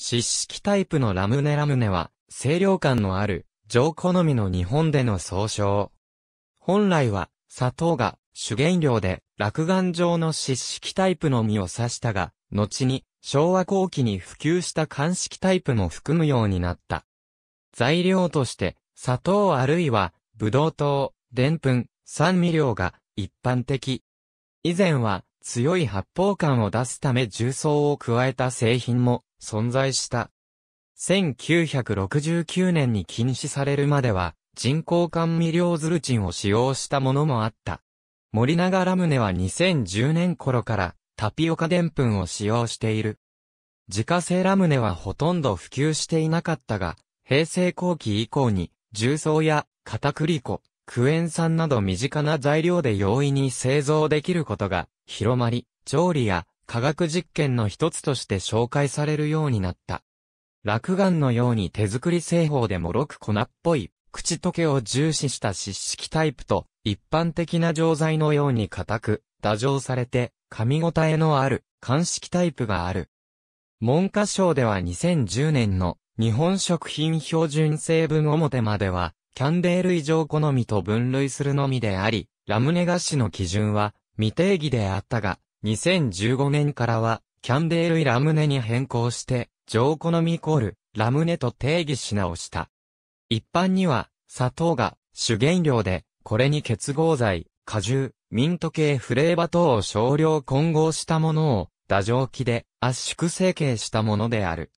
湿式タイプのラムネラムネは、清涼感のある、上好みの日本での総称。本来は、砂糖が主原料で、落眼状の湿式タイプの実を指したが、後に、昭和後期に普及した乾式タイプも含むようになった。材料として、砂糖あるいは、ブドウ糖、でんぷん、酸味料が一般的。以前は強い発泡感を出すため重曹を加えた製品も存在した。1969年に禁止されるまでは人工甘味料ズルチンを使用したものもあった。森永ラムネは2010年頃からタピオカでんぷんを使用している。自家製ラムネはほとんど普及していなかったが、平成後期以降に重曹や片栗粉、クエン酸など身近な材料で容易に製造できることが広まり、調理や科学実験の一つとして紹介されるようになった。落眼のように手作り製法でもろく粉っぽい口溶けを重視した湿式タイプと一般的な錠剤のように硬く打錠されて噛み応えのある乾式タイプがある。文科省では2010年の日本食品標準成分表まではキャンデール以上好みと分類するのみであり、ラムネ菓子の基準は未定義であったが、2015年からは、キャンデールイラムネに変更して、上好みイコール、ラムネと定義し直した。一般には、砂糖が主原料で、これに結合剤、果汁、ミント系フレーバ等を少量混合したものを、打錠機で圧縮成形したものである。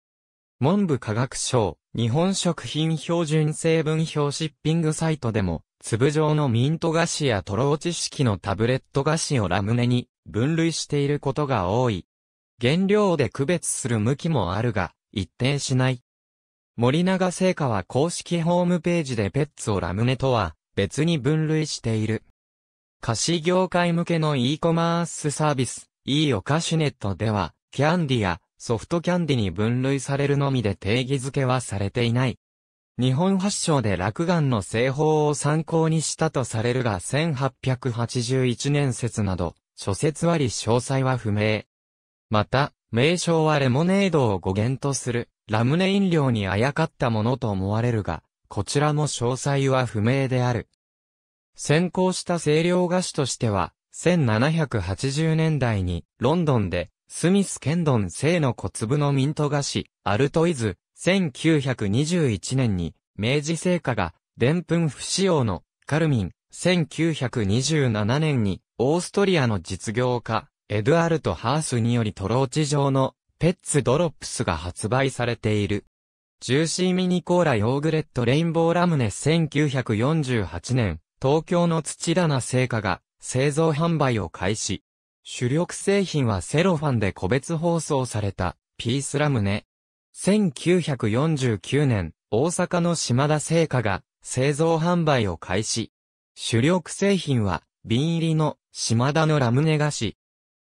文部科学省、日本食品標準成分表シッピングサイトでも、粒状のミント菓子やトローチ式のタブレット菓子をラムネに分類していることが多い。原料で区別する向きもあるが、一定しない。森永製菓は公式ホームページでペッツをラムネとは別に分類している。菓子業界向けの e コマースサービス、e お菓子ネットでは、キャンディやソフトキャンディに分類されるのみで定義づけはされていない。日本発祥で落眼の製法を参考にしたとされるが1881年説など、諸説あり詳細は不明。また、名称はレモネードを語源とする、ラムネ飲料にあやかったものと思われるが、こちらも詳細は不明である。先行した清涼菓子としては、1780年代にロンドンでスミス・ケンドン製の小粒のミント菓子、アルトイズ、1921年に、明治製菓が、でんぷん不使用の、カルミン、1927年に、オーストリアの実業家、エドアルト・ハースによりトローチ状の、ペッツドロップスが発売されている。ジューシーミニコーラヨーグレットレインボーラムネ1948年、東京の土棚製菓が製造販売を開始。主力製品はセロファンで個別包装されたピースラムネ。1949年、大阪の島田製菓が製造販売を開始。主力製品は瓶入りの島田のラムネ菓子。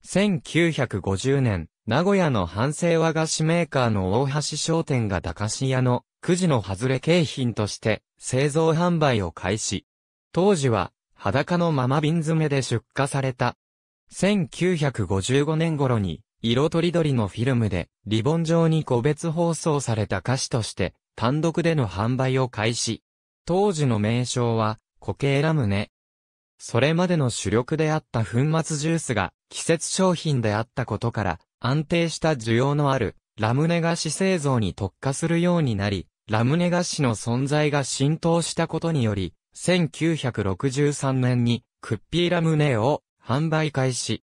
1950年、名古屋の半生和菓子メーカーの大橋商店が駄菓子屋のくじの外れ景品として製造販売を開始。当時は裸のまま瓶詰めで出荷された1955年頃に、色とりどりのフィルムで、リボン状に個別包装された菓子として、単独での販売を開始。当時の名称は、固形ラムネ。それまでの主力であった粉末ジュースが、季節商品であったことから、安定した需要のある、ラムネ菓子製造に特化するようになり、ラムネ菓子の存在が浸透したことにより、1963年に、クッピーラムネを販売開始。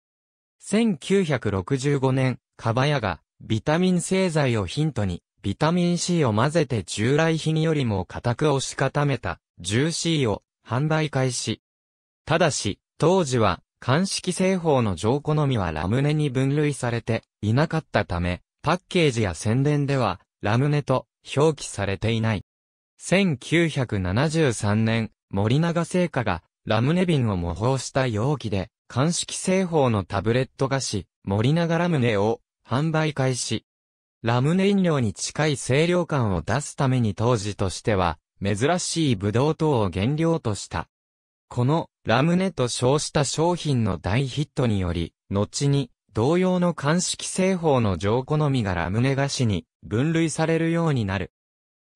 1965年、カバヤがビタミン製剤をヒントにビタミン C を混ぜて従来品よりも硬く押し固めたジューシーを販売開始。ただし、当時は鑑識製法の上好みはラムネに分類されていなかったため、パッケージや宣伝ではラムネと表記されていない。1973年、森永製菓がラムネ瓶を模倣した容器で鑑識製法のタブレット菓子、森永ラムネを販売開始。ラムネ飲料に近い清涼感を出すために当時としては、珍しいブドウ糖を原料とした。このラムネと称した商品の大ヒットにより、後に同様の鑑識製法の上好みがラムネ菓子に分類されるようになる。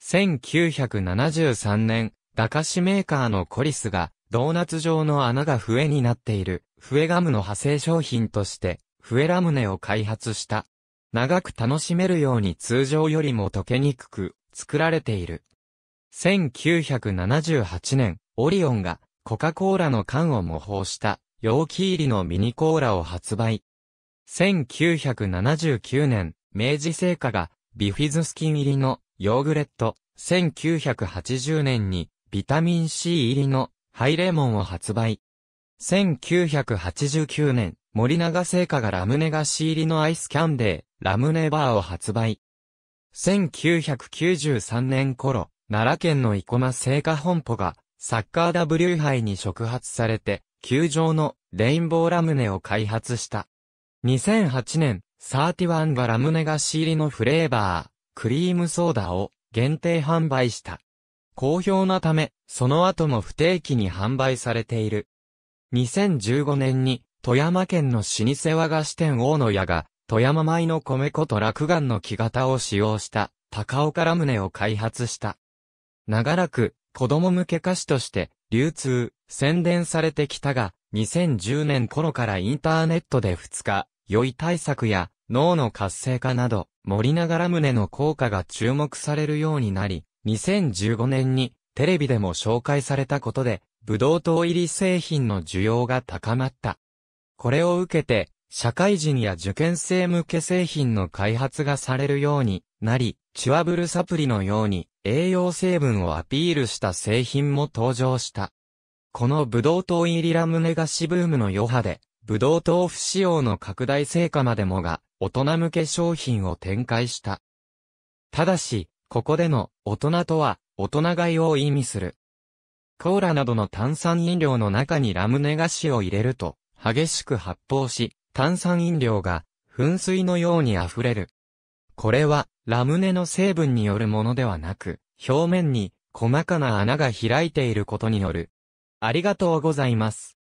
1973年、駄菓子メーカーのコリスが、ドーナツ状の穴が笛になっている、笛ガムの派生商品として、笛ラムネを開発した。長く楽しめるように通常よりも溶けにくく作られている。1978年、オリオンがコカ・コーラの缶を模倣した容器入りのミニコーラを発売。1979年、明治製菓がビフィズスキン入りのヨーグレット、1980年にビタミン C 入りのハイレモンを発売。1989年、森永製菓がラムネ菓子入りのアイスキャンデー、ラムネバーを発売。1993年頃、奈良県の生駒製菓本舗が、サッカー W 杯に触発されて、球状のレインボーラムネを開発した。2008年、31がラムネ菓子入りのフレーバー、クリームソーダを限定販売した。好評なため、その後も不定期に販売されている。2015年に、富山県の老舗和菓子店大野屋が、富山米の米粉と落雁の木型を使用した、高岡ラムネを開発した。長らく、子供向け菓子として、流通、宣伝されてきたが、2010年頃からインターネットで2日、良い対策や、脳の活性化など、森永ラムネの効果が注目されるようになり、2015年にテレビでも紹介されたことで、ブドウ糖入り製品の需要が高まった。これを受けて、社会人や受験生向け製品の開発がされるようになり、チュアブルサプリのように栄養成分をアピールした製品も登場した。このブドウ糖入りラムネ菓子ブームの余波で、ブドウ糖不使用の拡大成果までもが、大人向け商品を展開した。ただし、ここでの大人とは、大人買いを意味する。コーラなどの炭酸飲料の中にラムネ菓子を入れると、激しく発泡し、炭酸飲料が噴水のように溢れる。これは、ラムネの成分によるものではなく、表面に細かな穴が開いていることによる。ありがとうございます。